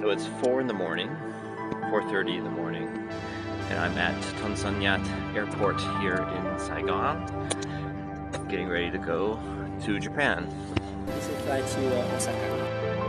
So it's 4 in the morning, 4.30 in the morning, and I'm at Tan Son Airport here in Saigon, getting ready to go to Japan. This fly to uh, Osaka.